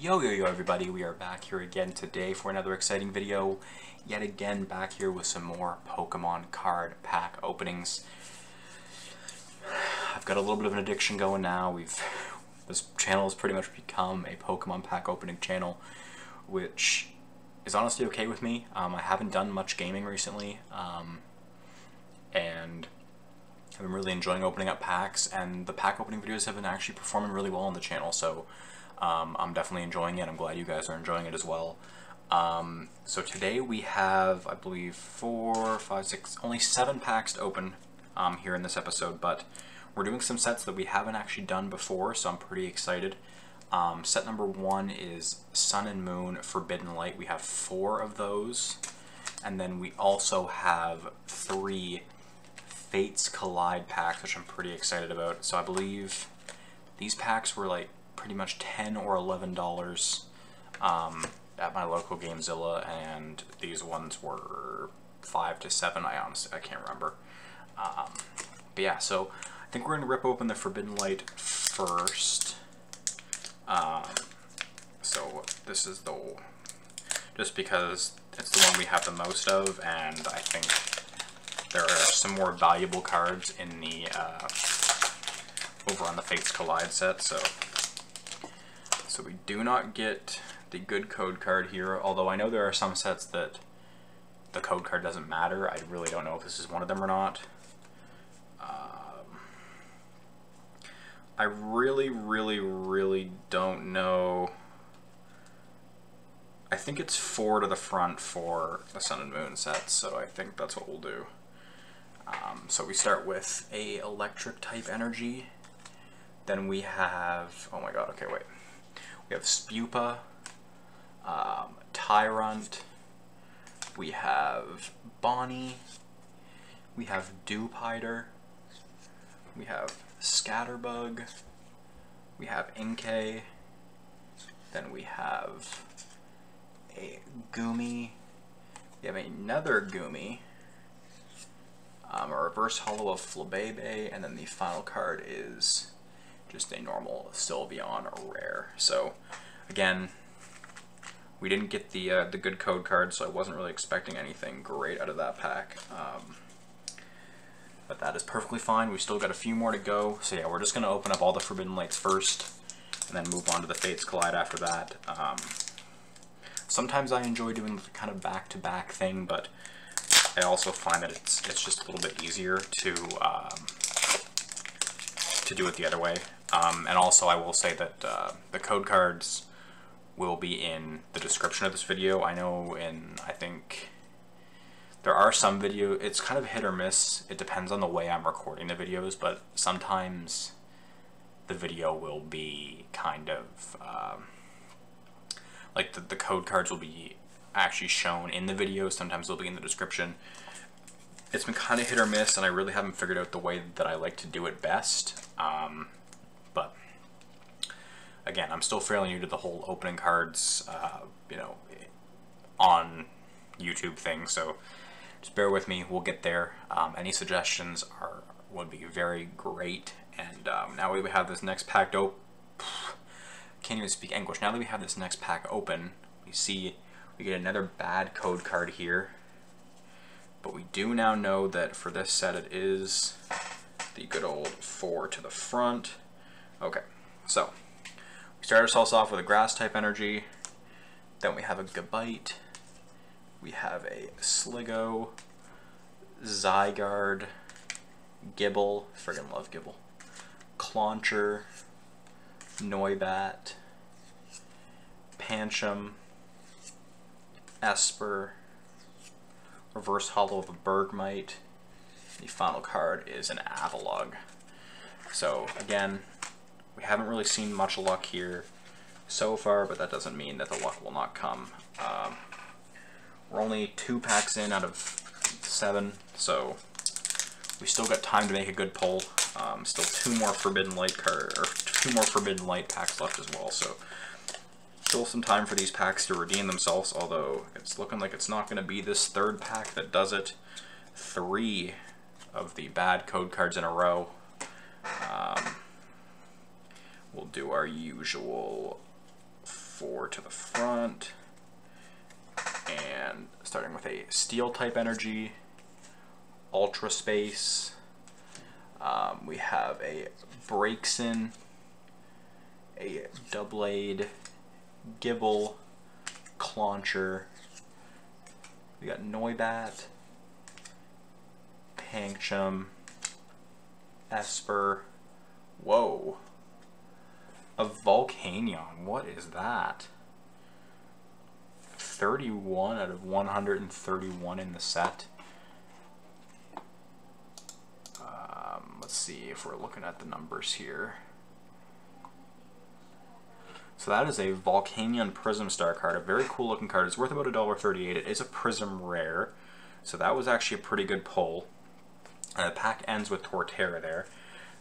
Yo yo yo everybody, we are back here again today for another exciting video. Yet again back here with some more Pokemon card pack openings. I've got a little bit of an addiction going now. We've this channel has pretty much become a Pokemon pack opening channel, which is honestly okay with me. Um, I haven't done much gaming recently, um, and I've been really enjoying opening up packs, and the pack opening videos have been actually performing really well on the channel, so um, I'm definitely enjoying it. I'm glad you guys are enjoying it as well. Um, so today we have, I believe, four, five, six, only seven packs to open um, here in this episode, but we're doing some sets that we haven't actually done before, so I'm pretty excited. Um, set number one is Sun and Moon Forbidden Light. We have four of those, and then we also have three Fates Collide packs, which I'm pretty excited about. So I believe these packs were like pretty much 10 or 11 dollars um, at my local Gamezilla, and these ones were five to seven. I honestly I can't remember. Um, but yeah, so I think we're gonna rip open the Forbidden Light first. Um, so this is the just because it's the one we have the most of, and I think there are some more valuable cards in the uh, over on the Fates Collide set. So so we do not get the good code card here, although I know there are some sets that the code card doesn't matter. I really don't know if this is one of them or not. Um, I really, really, really don't know. I think it's four to the front for the Sun and Moon sets, so I think that's what we'll do. Um, so we start with a electric type energy. Then we have, oh my god, okay, wait. We have Spewpa, um, Tyrunt, we have Bonnie, we have Dewpider, we have Scatterbug, we have Inkay, then we have a Goomy, we have another Goomy, um, a reverse hollow of Flabebe, and then the final card is just a normal Sylveon rare. So again, we didn't get the uh, the good code card, so I wasn't really expecting anything great out of that pack. Um, but that is perfectly fine. We've still got a few more to go. So yeah, we're just going to open up all the Forbidden Lights first, and then move on to the Fates Collide after that. Um, sometimes I enjoy doing the kind of back-to-back -back thing, but I also find that it's it's just a little bit easier to um, to do it the other way. Um, and also I will say that uh, the code cards will be in the description of this video. I know in, I think, there are some video, it's kind of hit or miss. It depends on the way I'm recording the videos, but sometimes the video will be kind of, um, like the, the code cards will be actually shown in the video, sometimes they'll be in the description. It's been kind of hit or miss, and I really haven't figured out the way that I like to do it best. Um, again, I'm still fairly new to the whole opening cards, uh, you know, on YouTube thing. So just bear with me. We'll get there. Um, any suggestions are would be very great. And um, now we have this next pack open. Can't even speak English. Now that we have this next pack open, we see we get another bad code card here. But we do now know that for this set it is the good old four to the front. Okay, so we start ourselves off with a grass type energy. Then we have a Gabite. We have a Sliggoo, Zygarde, Gible, friggin' love Gible, Clauncher, Noibat, Pancham, Espurr, Reverse Hollow of a Bergmite. The final card is an Avalugg. So again, we haven't really seen much luck here so far, but that doesn't mean that the luck will not come. Um, we're only two packs in out of seven, so we still got time to make a good pull. Um, still two more Forbidden Light card or two more Forbidden Light packs left as well, so still some time for these packs to redeem themselves, although it's looking like it's not going to be this third pack that does it. Three of the bad code cards in a row. We'll do our usual four to the front. And starting with a steel type energy, ultra space. Um, we have a Braixen, a Doublade, Gible, Clauncher. We got Noibat, Pancham, Espurr. Whoa. A Volcanion. What is that? 31 out of 131 in the set. Um, let's see if we're looking at the numbers here. So that is a Volcanion Prism Star card, a very cool looking card. It's worth about $1.38. It is a Prism Rare, so that was actually a pretty good pull. Uh, the pack ends with Torterra there.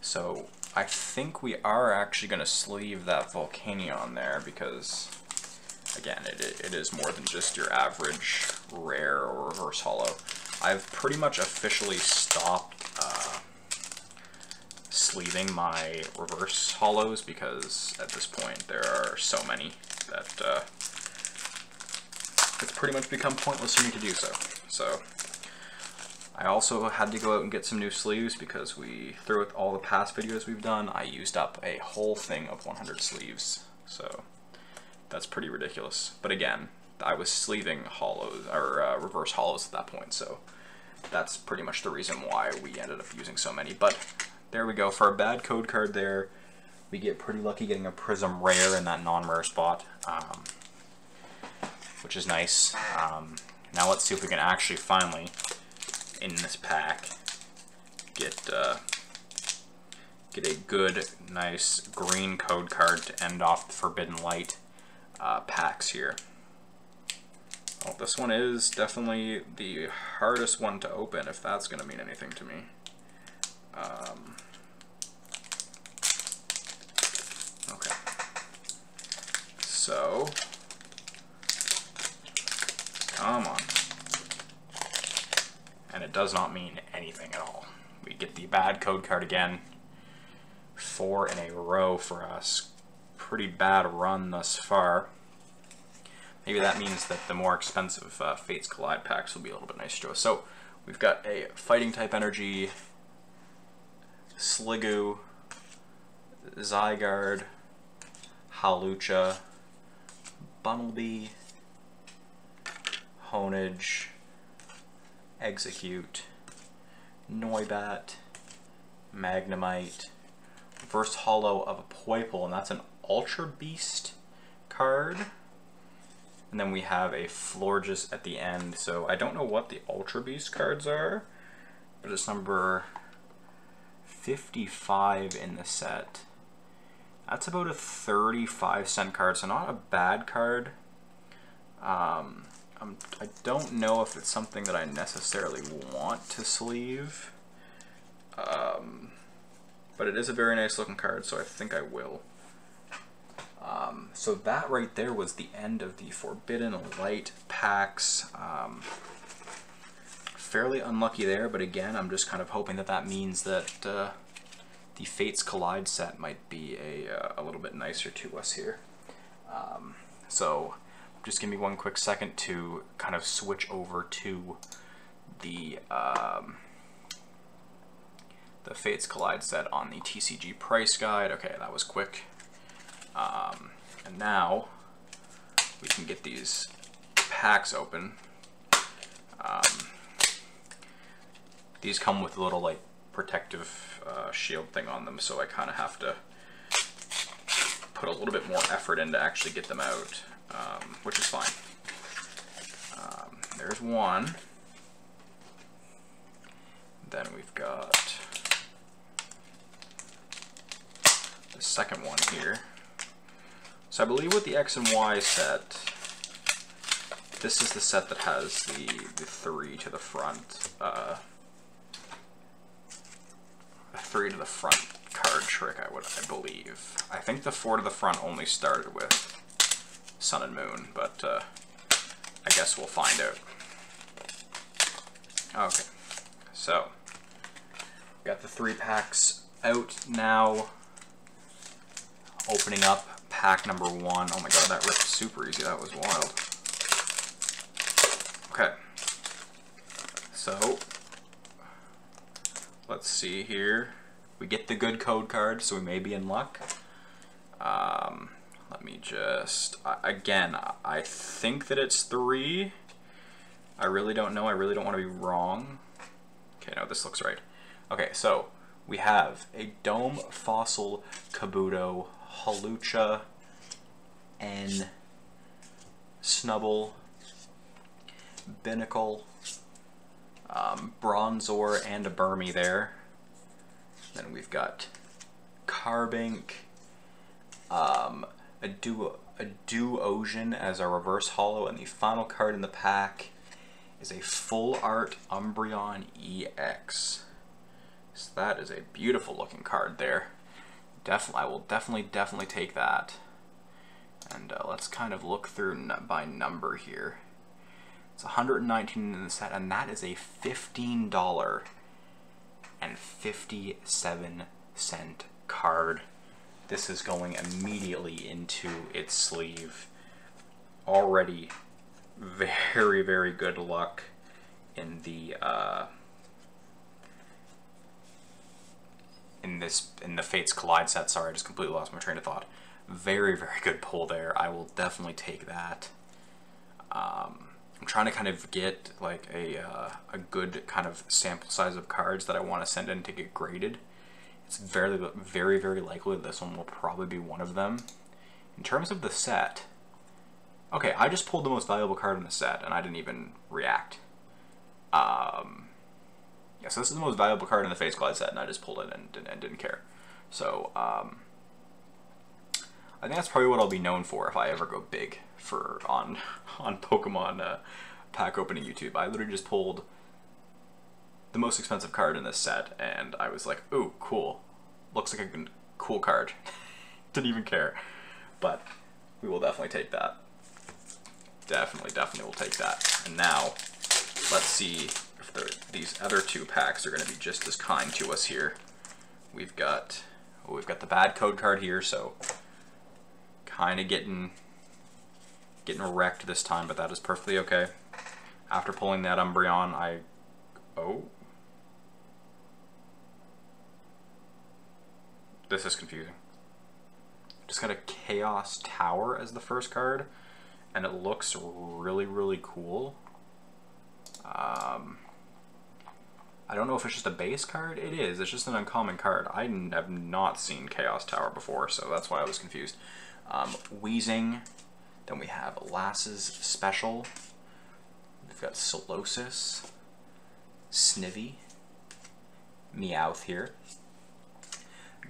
So I think we are actually going to sleeve that Volcanion there because, again, it, it is more than just your average rare or reverse hollow. I've pretty much officially stopped uh, sleeving my reverse hollows because at this point there are so many that uh, it's pretty much become pointless for me to do so. So I also had to go out and get some new sleeves because we, throughout all the past videos we've done, I used up a whole thing of 100 sleeves. So that's pretty ridiculous. But again, I was sleeving hollows or uh, reverse hollows at that point, so that's pretty much the reason why we ended up using so many. But there we go. For a bad code card there, we get pretty lucky getting a Prism Rare in that non-rare spot, um, which is nice. Um, now let's see if we can actually finally, in this pack, get uh, get a good, nice green code card to end off the Forbidden Light uh, packs here. Well, this one is definitely the hardest one to open, if that's going to mean anything to me. Um, okay. So, come on. Does not mean anything at all. We get the bad code card again. Four in a row for us. Pretty bad run thus far. Maybe that means that the more expensive uh, Fates Collide packs will be a little bit nicer to us. So, we've got a Fighting type Energy, Sliggoo, Zygarde, Hawlucha, Bunnelby, Honedge, Exeggcute, Noibat, Magnemite, Reverse Hollow of a Poipole, and that's an Ultra Beast card. And then we have a Florges at the end. So I don't know what the Ultra Beast cards are, but it's number 55 in the set. That's about a 35 cent card, so not a bad card. Um, I'm, I don't know if it's something that I necessarily want to sleeve. Um, but it is a very nice looking card, so I think I will. Um, so that right there was the end of the Forbidden Light packs. Um, fairly unlucky there, but again, I'm just kind of hoping that that means that uh, the Fates Collide set might be a, uh, a little bit nicer to us here. Um, so just give me one quick second to kind of switch over to the um, the Fates Collide set on the TCG price guide. Okay, that was quick. Um, and now we can get these packs open. Um, these come with a little like protective uh, shield thing on them, so I kind of have to put a little bit more effort in to actually get them out, um, which is fine. Um, there's one. Then we've got the second one here. So I believe with the X and Y set, this is the set that has the, the three to the front, uh, three to the front card trick, I would, I believe. I think the four to the front only started with Sun and Moon, but uh, I guess we'll find out. Okay, so got the three packs out now. Opening up pack number one. Oh my god, that ripped super easy. That was wild. Okay. So, let's see here. We get the good code card, so we may be in luck. Um, let me just, again, I think that it's three. I really don't know. I really don't want to be wrong. Okay, no, this looks right. Okay, so we have a Dome Fossil Kabuto, Hawlucha N, Snubbull, Binacle, um, Bronzor, and a Burmy there. Then we've got Carbink, um, a Duo a Duosion as our reverse hollow, and the final card in the pack is a full art Umbreon EX. So that is a beautiful looking card there. Definitely, I will definitely, definitely take that. And uh, let's kind of look through by number here. It's 119 in the set, and that is a $15 and 57 cent card. This is going immediately into its sleeve. Already very, very good luck in the uh, in this in the Fates Collide set. Sorry, I just completely lost my train of thought. Very, very good pull there. I will definitely take that. Um, I'm trying to kind of get like a uh, a good kind of sample size of cards that I want to send in to get graded. It's very, very, very likely this one will probably be one of them. In terms of the set, okay, I just pulled the most valuable card in the set, and I didn't even react. Um, yeah, so this is the most valuable card in the Fates Collide set, and I just pulled it and, and, and didn't care. So, um, I think that's probably what I'll be known for if I ever go big for on on Pokemon uh, pack opening YouTube. I literally just pulled the most expensive card in this set, and I was like, "Ooh, cool! Looks like a cool card." Didn't even care, but we will definitely take that. Definitely, definitely will take that. And now, let's see if these other two packs are going to be just as kind to us here. We've got, oh, we've got the bad code card here, so kind of getting getting wrecked this time, but that is perfectly okay. After pulling that Umbreon, I... Oh? This is confusing. Just got a Chaos Tower as the first card, and it looks really, really cool. Um, I don't know if it's just a base card. It is. It's just an uncommon card. I have not seen Chaos Tower before, so that's why I was confused. Um, Weezing. Then we have Lass's Special. We've got Solosis. Snivy. Meowth here.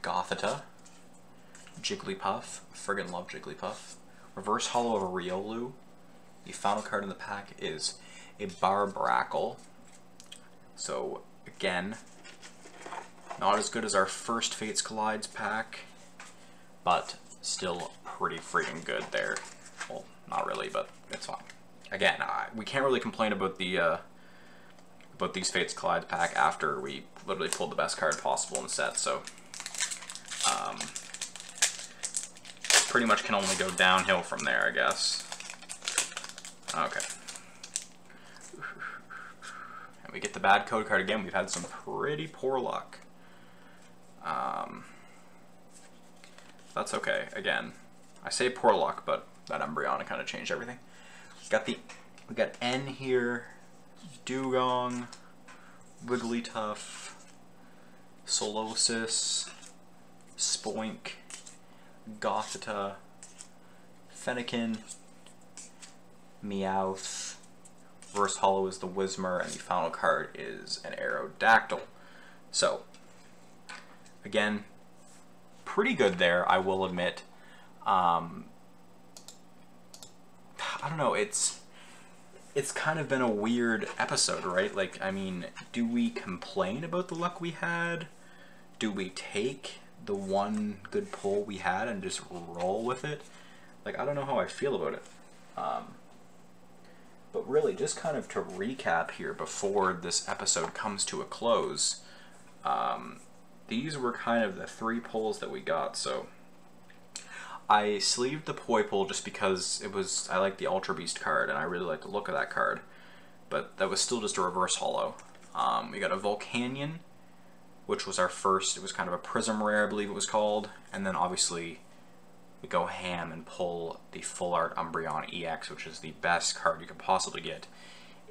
Gothita. Jigglypuff. Friggin' love Jigglypuff. Reverse Hollow of Riolu. The final card in the pack is a Barbaracle. So, again, not as good as our first Fates Collides pack, but still pretty freaking good there. Well, not really, but it's fine. Again, I, we can't really complain about the uh, about these Fates Collide pack after we literally pulled the best card possible in the set, so um, pretty much can only go downhill from there, I guess. Okay. And we get the bad code card again. We've had some pretty poor luck. Um, that's okay. Again, I say poor luck, but that Umbreon kind of changed everything. Got the we got N here, Dewgong, Wigglytuff, Solosis, Spoink, Gothita, Fennekin, Meowth, Reverse Hollow is the Whismur, and the final card is an Aerodactyl. So, again, pretty good there, I will admit. Um, I don't know, it's it's kind of been a weird episode, right? Like, I mean, do we complain about the luck we had? Do we take the one good pull we had and just roll with it? Like, I don't know how I feel about it. Um, but really, just kind of to recap here before this episode comes to a close, um, these were kind of the three pulls that we got. So I sleeved the Poipole just because it was I like the Ultra Beast card and I really like the look of that card, but that was still just a reverse holo. Um, we got a Volcanion, which was our first. It was kind of a Prism rare, I believe it was called, and then obviously we go ham and pull the Full Art Umbreon EX, which is the best card you could possibly get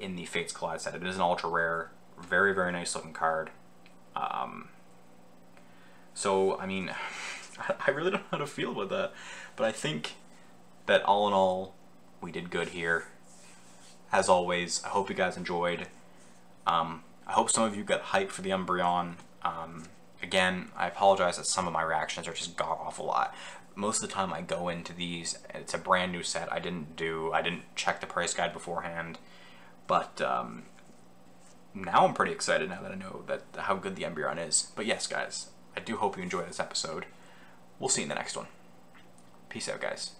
in the Fates Collide set. It is an ultra rare, very very nice looking card. Um, so I mean. I really don't know how to feel about that. But I think that all in all, we did good here. As always, I hope you guys enjoyed. Um, I hope some of you got hyped for the Umbreon. Um, again, I apologize that some of my reactions are just god awful lot. Most of the time I go into these, it's a brand new set. I didn't do, I didn't check the price guide beforehand. But um, now I'm pretty excited now that I know that how good the Umbreon is. But yes, guys, I do hope you enjoy this episode. We'll see you in the next one. Peace out, guys.